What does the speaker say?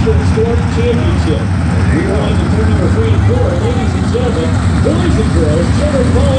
Western Sport Championship. We are on to turn number three and four. Ladies and gentlemen, boys and girls, children Paul.